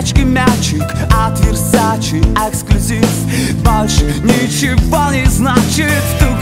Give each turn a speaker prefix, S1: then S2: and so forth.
S1: Горячий мячик от Versace эксклюзив. Больше ничего не значит. Стук